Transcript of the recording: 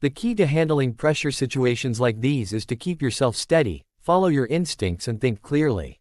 The key to handling pressure situations like these is to keep yourself steady, follow your instincts and think clearly.